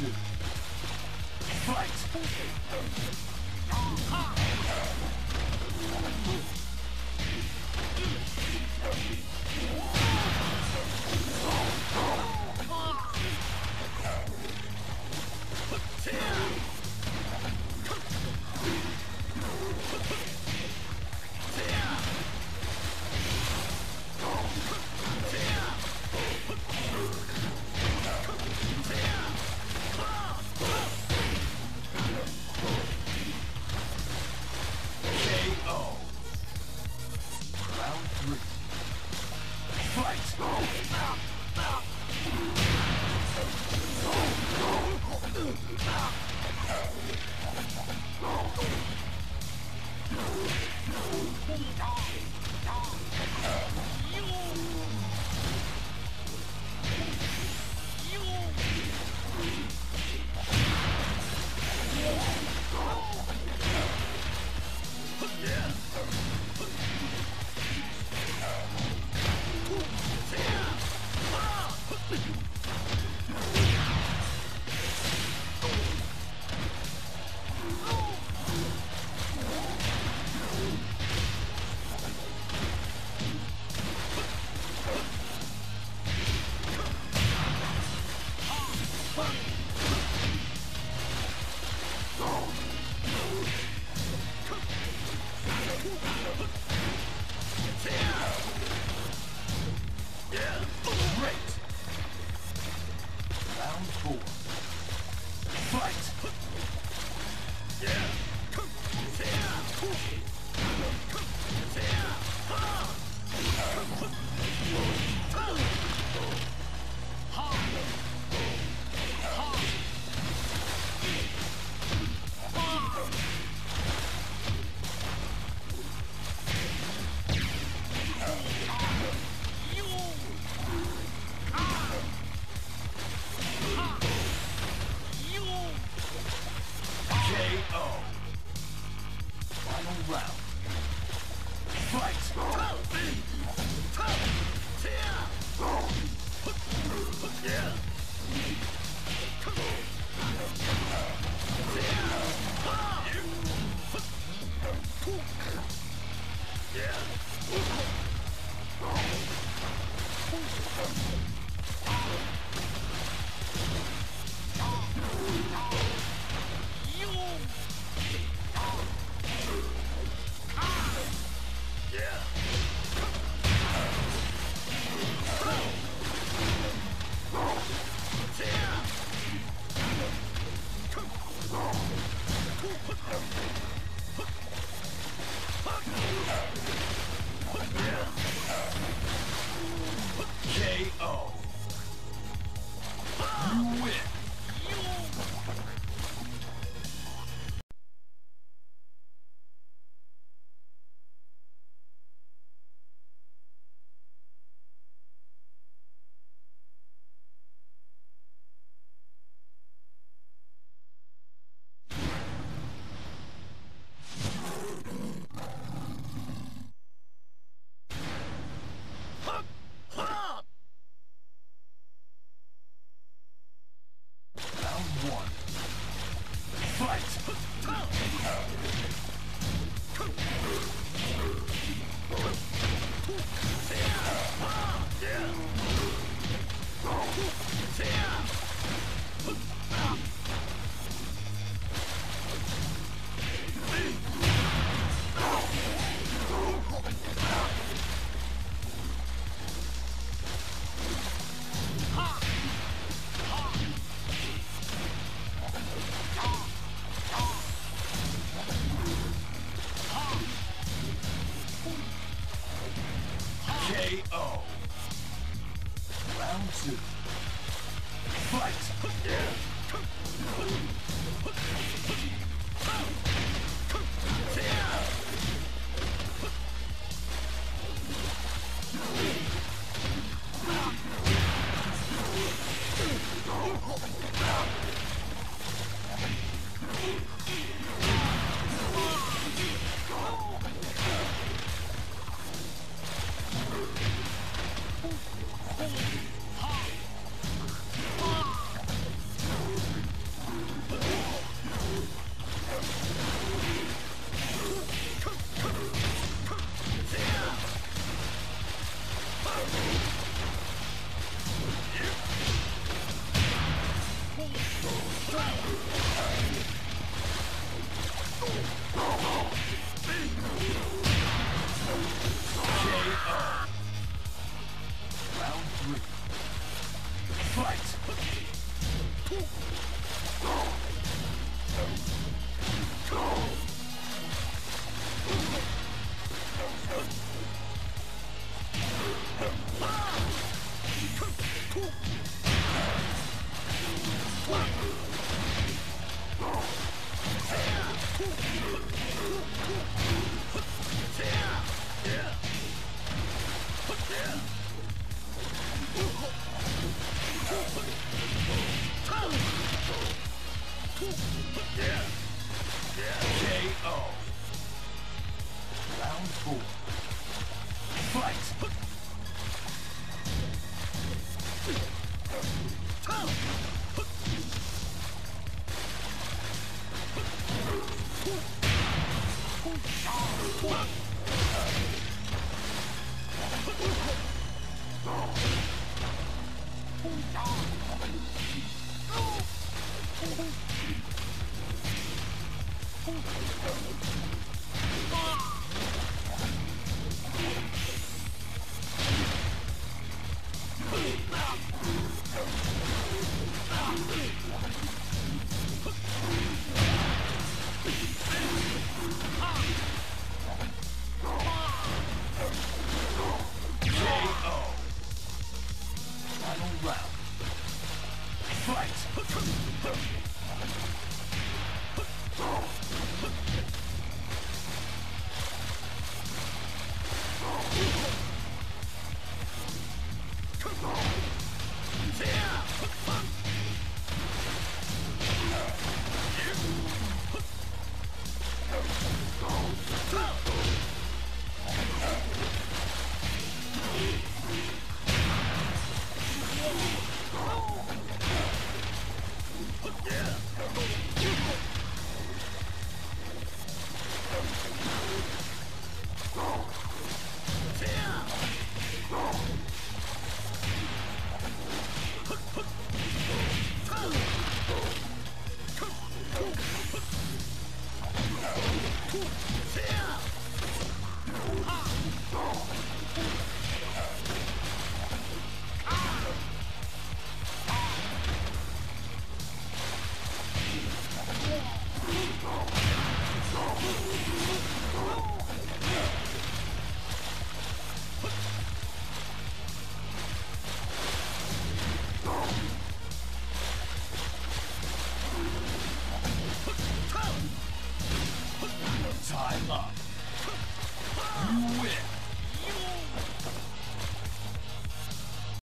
two. Fight! Great! Yeah. KO. Round four.